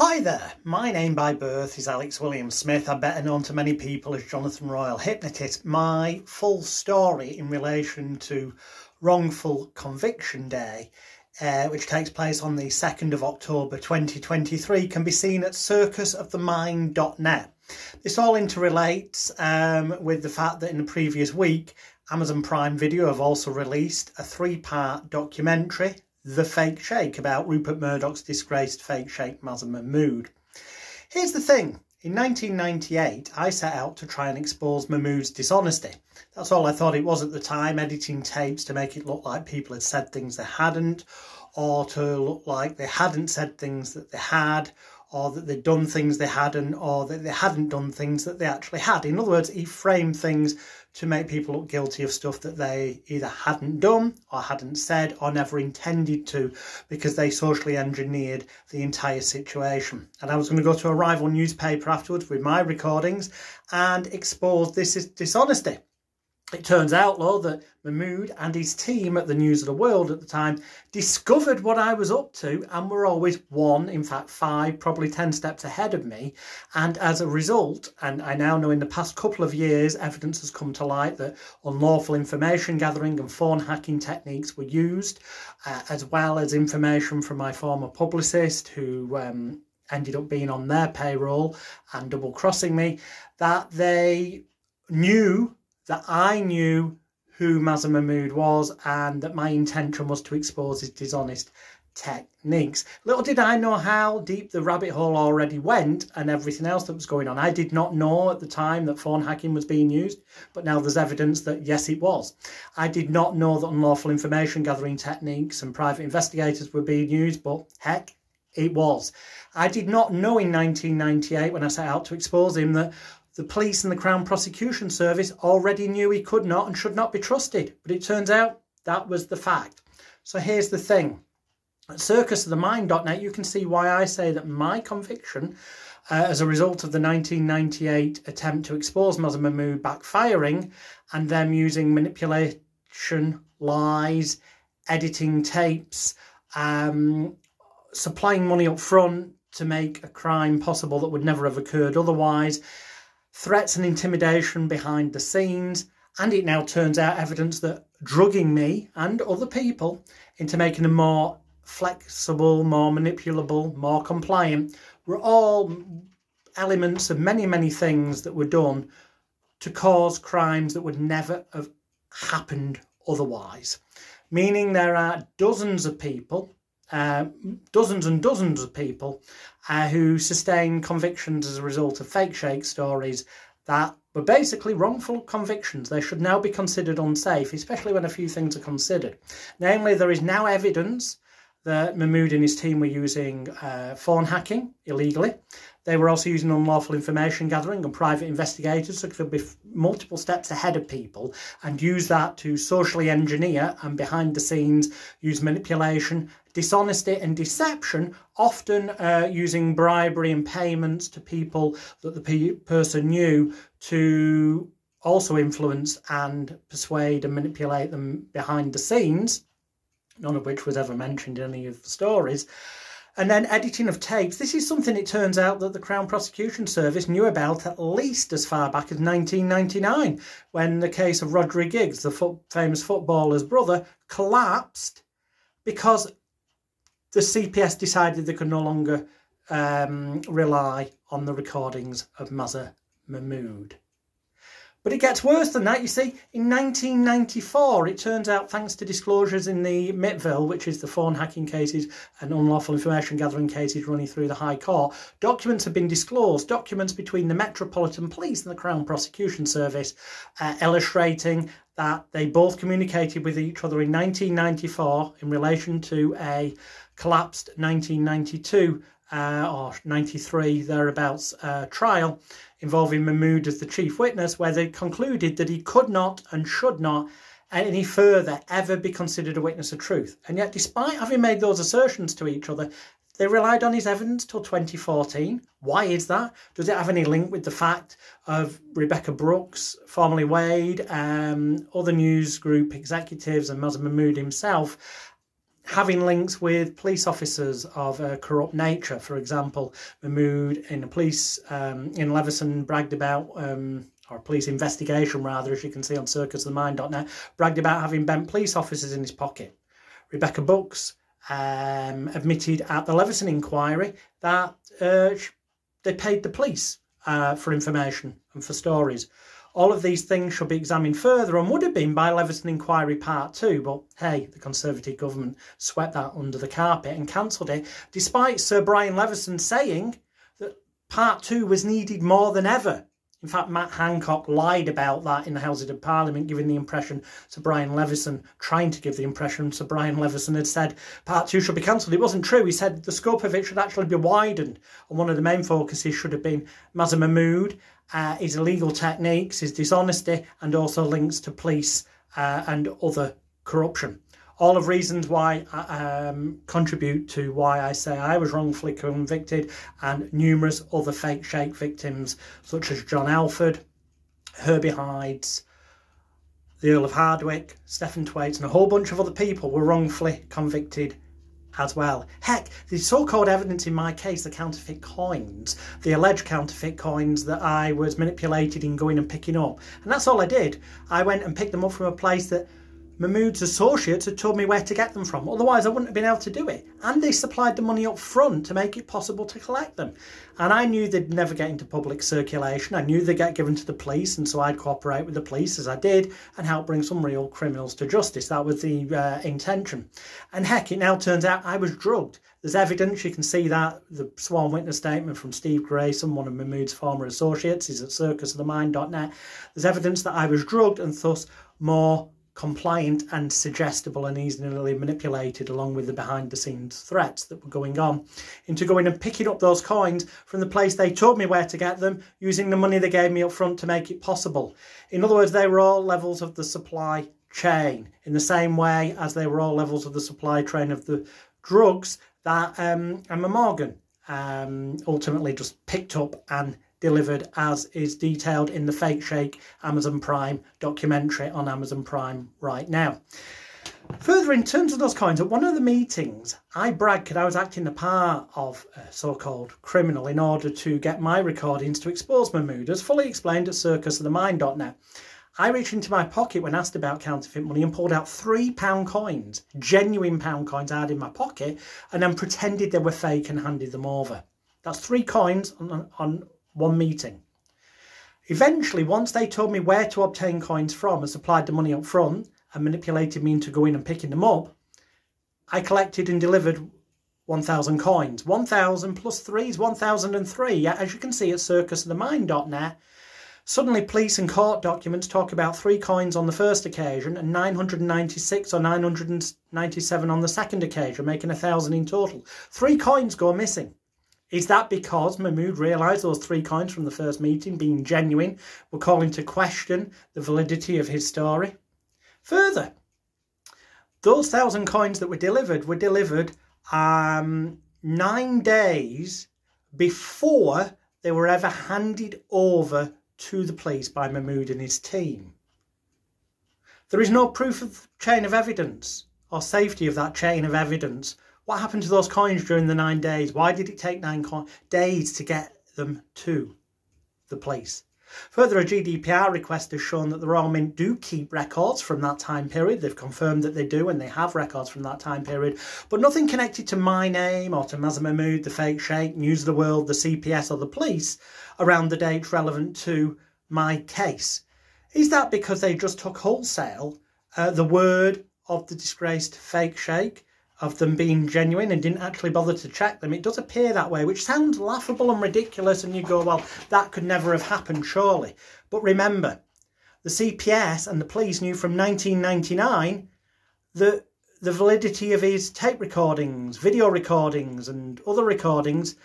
Hi there, my name by birth is Alex William Smith. I'm better known to many people as Jonathan Royle Hypnotist. My full story in relation to Wrongful Conviction Day, uh, which takes place on the 2nd of October 2023, can be seen at circusofthemind.net. This all interrelates um, with the fact that in the previous week, Amazon Prime Video have also released a three part documentary the Fake Sheikh about Rupert Murdoch's disgraced fake Sheikh Mazher Mahmood. Here's the thing. In 1998, I set out to try and expose Mahmood's dishonesty. That's all I thought it was at the time, editing tapes to make it look like people had said things they hadn't, or to look like they hadn't said things that they had, or that they'd done things they hadn't, or that they hadn't done things that they actually had. In other words, he framed things to make people look guilty of stuff that they either hadn't done or hadn't said or never intended to because they socially engineered the entire situation. And I was going to go to a rival newspaper afterwards with my recordings and expose this dishonesty. It turns out, though, that Mahmood and his team at the News of the World at the time discovered what I was up to and were always one, in fact, five, probably 10 steps ahead of me. And as a result, and I now know in the past couple of years, evidence has come to light that unlawful information gathering and phone hacking techniques were used, uh, as well as information from my former publicist who. Um, ended up being on their payroll and double crossing me, that they knew that I knew who Mazher Mahmood was and that my intention was to expose his dishonest techniques. Little did I know how deep the rabbit hole already went and everything else that was going on. I did not know at the time that phone hacking was being used, but now there's evidence that yes, it was. I did not know that unlawful information gathering techniques and private investigators were being used, but heck, it was. I did not know in 1998 when I set out to expose him that the police and the Crown Prosecution Service already knew he could not and should not be trusted, but it turns out that was the fact. So here's the thing. At circusofthemind.net, you can see why I say that my conviction uh, as a result of the 1998 attempt to expose Mazher Mahmood backfiring and them using manipulation, lies, editing tapes, um, supplying money up front to make a crime possible that would never have occurred otherwise, threats and intimidation behind the scenes, and it now turns out evidence that drugging me and other people into making them more flexible, more manipulable, more compliant were all elements of many, many things that were done to cause crimes that would never have happened otherwise. Meaning there are dozens of people, uh, dozens and dozens of people uh, who sustained convictions as a result of fake sheikh stories that were basically wrongful convictions. They should now be considered unsafe, especially when a few things are considered. Namely, there is now evidence that Mahmood and his team were using uh, phone hacking illegally. They were also using unlawful information gathering and private investigators, so could be multiple steps ahead of people and use that to socially engineer and behind the scenes use manipulation, dishonesty, and deception, often uh, using bribery and payments to people that the pe person knew to also influence and persuade and manipulate them behind the scenes, none of which was ever mentioned in any of the stories. And then editing of tapes. This is something it turns out that the Crown Prosecution Service knew about at least as far back as 1999, when the case of Rhodri Giggs, the foot, famous footballer's brother, collapsed because the CPS decided they could no longer um, rely on the recordings of Mazher Mahmood. But it gets worse than that. You see, in 1994, it turns out, thanks to disclosures in the Mitville, which is the phone hacking cases and unlawful information gathering cases running through the High Court, documents have been disclosed, documents between the Metropolitan Police and the Crown Prosecution Service, uh, illustrating that they both communicated with each other in 1994 in relation to a collapsed 1992 uh, or 93 thereabouts uh, trial involving Mahmood as the chief witness, where they concluded that he could not and should not any further ever be considered a witness of truth. And yet, despite having made those assertions to each other, they relied on his evidence till 2014. Why is that? Does it have any link with the fact of Rebecca Brooks, formerly Wade, um, other news group executives, and Mazher Mahmood himself having links with police officers of a corrupt nature. For example, Mahmood in the police um, in Leveson bragged about, um, or police investigation rather, as you can see on circusofthemind.net, bragged about having bent police officers in his pocket. Rebecca Brooks um, admitted at the Leveson inquiry that uh, they paid the police uh, for information and for stories. All of these things should be examined further and would have been by Leveson Inquiry Part 2, but hey, the Conservative government swept that under the carpet and cancelled it, despite Sir Brian Leveson saying that Part 2 was needed more than ever. In fact, Matt Hancock lied about that in the Houses of Parliament, giving the impression Sir Brian Leveson, trying to give the impression Sir Brian Leveson had said Part 2 should be cancelled. It wasn't true. He said the scope of it should actually be widened. And one of the main focuses should have been Mazher Mahmood uh, his illegal techniques, his dishonesty, and also links to police uh, and other corruption. All of reasons why um, contribute to why I say I was wrongfully convicted and numerous other fake sheikh victims such as John Alford, Herbie Hides, the Earl of Hardwicke, Stephen Thwaites and a whole bunch of other people were wrongfully convicted as well. Heck, the so-called evidence in my case, the counterfeit coins, the alleged counterfeit coins that I was manipulated in going and picking up. And that's all I did. I went and picked them up from a place that Mahmood's associates had told me where to get them from. Otherwise, I wouldn't have been able to do it. And they supplied the money up front to make it possible to collect them. And I knew they'd never get into public circulation. I knew they'd get given to the police, and so I'd cooperate with the police as I did and help bring some real criminals to justice. That was the uh, intention. And heck, it now turns out I was drugged. There's evidence, you can see that, the sworn witness statement from Steve Grayson, one of Mahmood's former associates, is at circusofthemind.net. There's evidence that I was drugged and thus more compliant and suggestible and easily manipulated along with the behind the scenes threats that were going on into going and picking up those coins from the place they told me where to get them using the money they gave me up front to make it possible. In other words, they were all levels of the supply chain in the same way as they were all levels of the supply chain of the drugs that um, Emma Morgan um, ultimately just picked up and delivered as is detailed in the Fake Sheikh Amazon Prime documentary on Amazon Prime right now. Further, in terms of those coins, at one of the meetings, I bragged that I was acting the part of a so-called criminal in order to get my recordings to expose Mahmood, as fully explained at circusofthemind.net. I reached into my pocket when asked about counterfeit money and pulled out three pound coins, genuine pound coins I had in my pocket, and then pretended they were fake and handed them over. That's three coins on, on one meeting. Eventually, once they told me where to obtain coins from and supplied the money up front and manipulated me into going and picking them up, I collected and delivered 1,000 coins. 1,000 plus 3 is 1,003. As you can see at circusofthemind.net, suddenly police and court documents talk about three coins on the first occasion and 996 or 997 on the second occasion, making a 1,000 in total. Three coins go missing. Is that because Mahmood realised those three coins from the first meeting, being genuine, were calling to question the validity of his story? Further, those thousand coins that were delivered were delivered um, nine days before they were ever handed over to the police by Mahmood and his team. There is no proof of chain of evidence or safety of that chain of evidence what happened to those coins during the nine days? Why did it take nine days to get them to the place? Further, a GDPR request has shown that the Royal Mint do keep records from that time period. They've confirmed that they do and they have records from that time period, but nothing connected to my name or to Mazher Mahmood, the fake sheikh, News of the World, the CPS or the police around the dates relevant to my case. Is that because they just took wholesale uh, the word of the disgraced fake sheikh of them being genuine and didn't actually bother to check them. It does appear that way, which sounds laughable and ridiculous, and you go, well, that could never have happened, surely. But remember, the CPS and the police knew from 1999 that the validity of his tape recordings, video recordings, and other recordings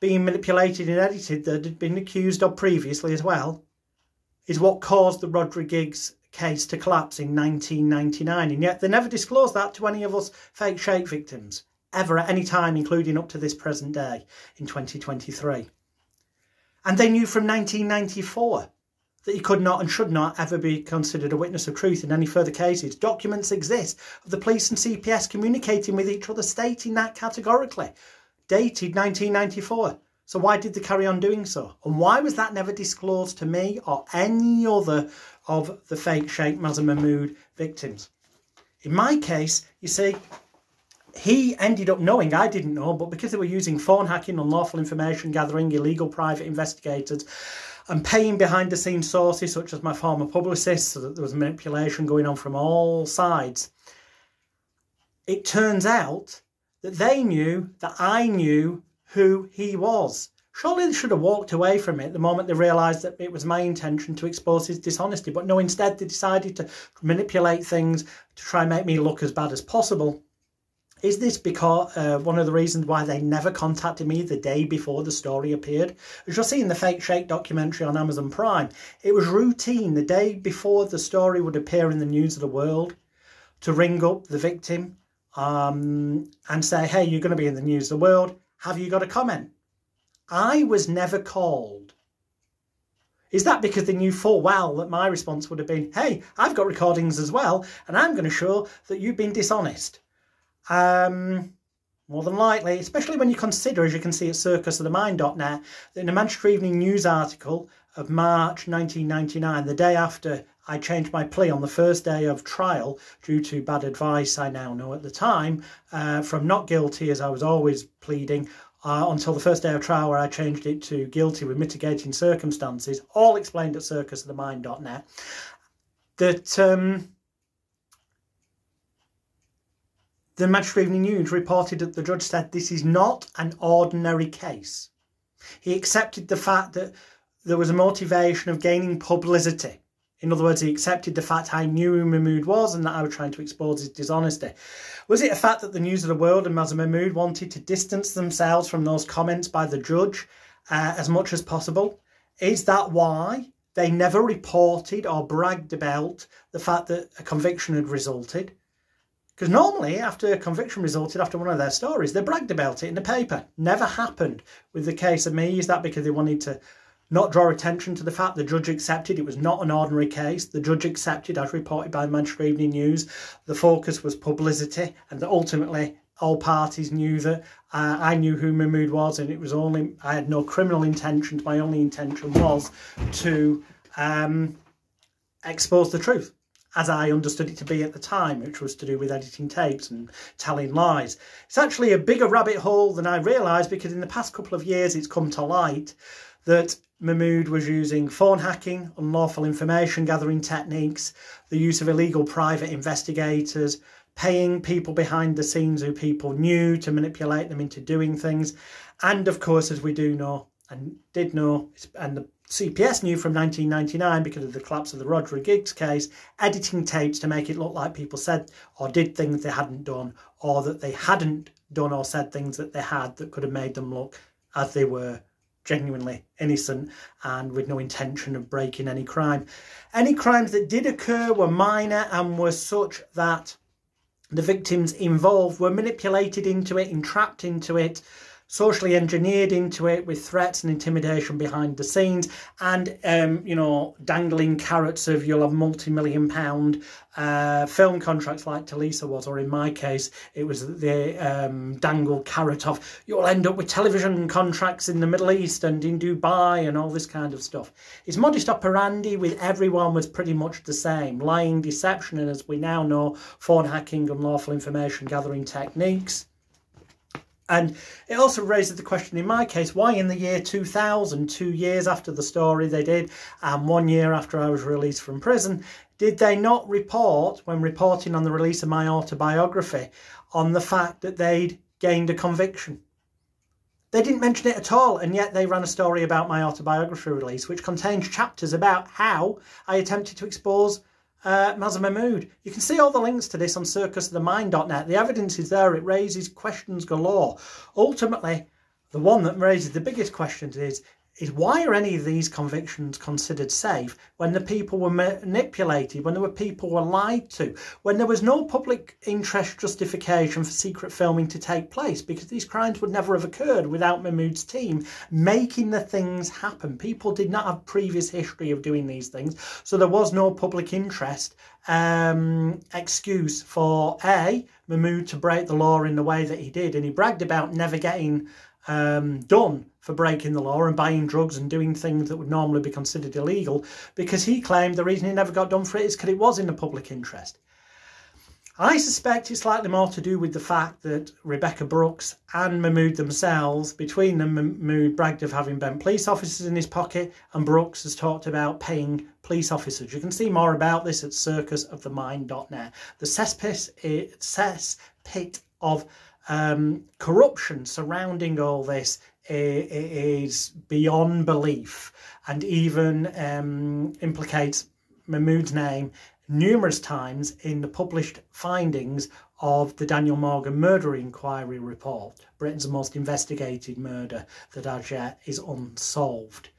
being manipulated and edited that had been accused of previously as well is what caused the Rhodri Giggs case to collapse in 1999, and yet they never disclosed that to any of us fake sheikh victims, ever at any time, including up to this present day in 2023. And they knew from 1994 that he could not and should not ever be considered a witness of truth in any further cases. Documents exist of the police and CPS communicating with each other, stating that categorically. Dated 1994. So why did they carry on doing so? And why was that never disclosed to me or any other of the fake Sheikh Mazher Mahmood victims? In my case, you see, he ended up knowing, I didn't know, but because they were using phone hacking, unlawful information gathering, illegal private investigators, and paying behind the scenes sources such as my former publicist, so that there was manipulation going on from all sides. It turns out that they knew that I knew who he was. Surely they should have walked away from it the moment they realised that it was my intention to expose his dishonesty. But no, instead they decided to manipulate things to try and make me look as bad as possible. Is this because uh, one of the reasons why they never contacted me the day before the story appeared? As you'll see in the Fake Sheikh documentary on Amazon Prime, it was routine the day before the story would appear in the news of the world to ring up the victim um, and say, hey, you're going to be in the news of the world. Have you got a comment? I was never called. Is that because they knew full well that my response would have been, hey, I've got recordings as well, and I'm going to show that you've been dishonest? Um, more than likely, especially when you consider, as you can see at circusofthemind.net, that in a Manchester Evening News article of March 1999, the day after I changed my plea on the first day of trial due to bad advice I now know at the time, uh, from not guilty as I was always pleading, uh, until the first day of trial where I changed it to guilty with mitigating circumstances, all explained at circusofthemind.net, that um, The Manchester Evening News reported that the judge said this is not an ordinary case. He accepted the fact that there was a motivation of gaining publicity. In other words, he accepted the fact I knew who was and that I was trying to expose his dishonesty. Was it a fact that the News of the World and Mazher wanted to distance themselves from those comments by the judge uh, as much as possible? Is that why they never reported or bragged about the fact that a conviction had resulted? Because normally, after a conviction resulted after one of their stories, they bragged about it in the paper. Never happened with the case of me. Is that because they wanted to not draw attention to the fact the judge accepted it was not an ordinary case? The judge accepted, as reported by the Manchester Evening News, the focus was publicity, and that ultimately all parties knew that uh, I knew who Mahmood was, and it was only I had no criminal intentions. My only intention was to um, expose the truth as I understood it to be at the time, which was to do with editing tapes and telling lies. It's actually a bigger rabbit hole than I realised because in the past couple of years it's come to light that Mahmood was using phone hacking, unlawful information gathering techniques, the use of illegal private investigators, paying people behind the scenes who people knew to manipulate them into doing things, and of course, as we do know and did know, and the CPS knew from 1999 because of the collapse of the Roger Giggs case, editing tapes to make it look like people said or did things they hadn't done, or that they hadn't done or said things that they had that could have made them look as they were genuinely innocent and with no intention of breaking any crime. Any crimes that did occur were minor and were such that the victims involved were manipulated into it, entrapped into it, socially engineered into it with threats and intimidation behind the scenes and um, you know dangling carrots of you'll have multi-million pound uh, film contracts like Tulisa was or in my case it was the um, dangle carrot of you'll end up with television contracts in the Middle East and in Dubai and all this kind of stuff. His modus operandi with everyone was pretty much the same lying deception and as we now know phone hacking unlawful information gathering techniques and it also raises the question in my case why in the year 2000, two years after the story they did, and one year after I was released from prison, did they not report, when reporting on the release of my autobiography, on the fact that they'd gained a conviction? They didn't mention it at all, and yet they ran a story about my autobiography release, which contains chapters about how I attempted to expose uh, Mazher Mahmood. You can see all the links to this on circusofthemind.net. The evidence is there. It raises questions galore. Ultimately, the one that raises the biggest questions is, is why are any of these convictions considered safe when the people were manipulated, when there were people were lied to, when there was no public interest justification for secret filming to take place because these crimes would never have occurred without Mahmood's team making the things happen. People did not have previous history of doing these things, so there was no public interest um, excuse for A, Mahmood to break the law in the way that he did, and he bragged about never getting um, done for breaking the law and buying drugs and doing things that would normally be considered illegal because he claimed the reason he never got done for it is because it was in the public interest. I suspect it's slightly more to do with the fact that Rebecca Brooks and Mahmood themselves, between them, Mahmood bragged of having been police officers in his pocket, and Brooks has talked about paying police officers. You can see more about this at circusofthemind.net. The cesspit, cesspit of um, corruption surrounding all this is beyond belief and even um, implicates Mahmood's name numerous times in the published findings of the Daniel Morgan murder inquiry report, Britain's most investigated murder that as yet is unsolved.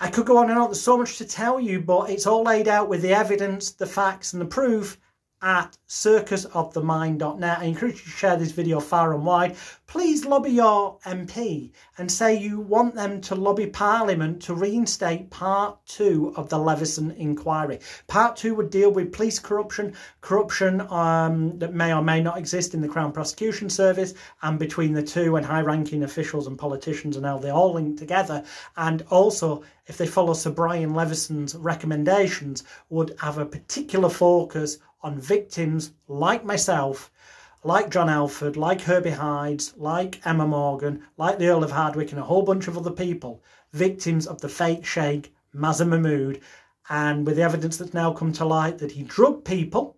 I could go on and on, there's so much to tell you, but it's all laid out with the evidence, the facts and the proof at circusofthemind.net. I encourage you to share this video far and wide. Please lobby your MP and say you want them to lobby Parliament to reinstate part two of the Leveson inquiry. Part two would deal with police corruption, corruption um, that may or may not exist in the Crown Prosecution Service and between the two and high-ranking officials and politicians and how they all link together. And also, if they follow Sir Brian Leveson's recommendations, would have a particular focus on victims like myself, like John Alford, like Herbie Hides, like Emma Morgan, like the Earl of Hardwicke, and a whole bunch of other people, victims of the fake Sheikh Mazher Mahmood, and with the evidence that's now come to light that he drugged people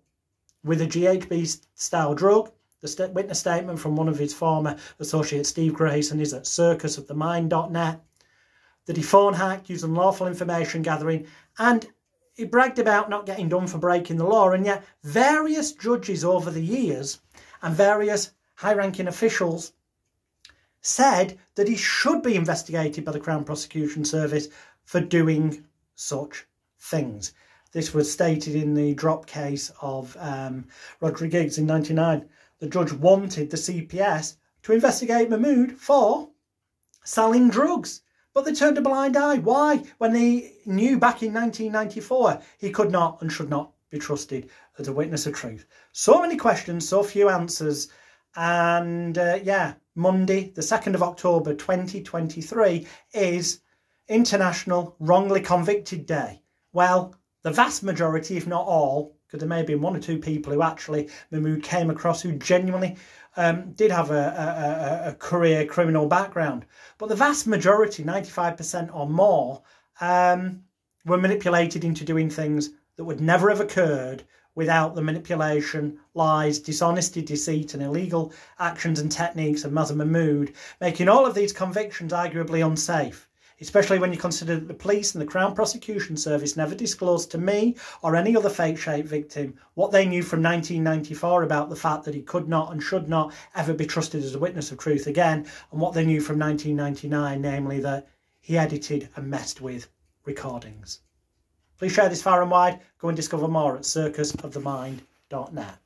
with a GHB style drug. The witness statement from one of his former associates, Steve Grayson, is at circusofthemind.net. That he phone hacked using lawful information gathering and he bragged about not getting done for breaking the law, and yet various judges over the years and various high ranking officials said that he should be investigated by the Crown Prosecution Service for doing such things. This was stated in the drop case of um, Rhodri Giggs in 99. The judge wanted the CPS to investigate Mahmood for selling drugs. But they turned a blind eye. Why? When they knew back in 1994 he could not and should not be trusted as a witness of truth. So many questions, so few answers. And uh, yeah, Monday, the 2nd of October 2023, is International Wrongly Convicted Day. Well, the vast majority, if not all, because there may have been one or two people who actually Mahmood came across who genuinely um, did have a, a, a, career criminal background. But the vast majority, 95% or more, um, were manipulated into doing things that would never have occurred without the manipulation, lies, dishonesty, deceit, and illegal actions and techniques of Mazher Mahmood, making all of these convictions arguably unsafe especially when you consider that the police and the Crown Prosecution Service never disclosed to me or any other fake shape victim what they knew from 1994 about the fact that he could not and should not ever be trusted as a witness of truth again, and what they knew from 1999, namely that he edited and messed with recordings. Please share this far and wide. Go and discover more at circusofthemind.net.